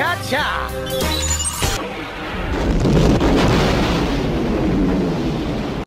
恰恰。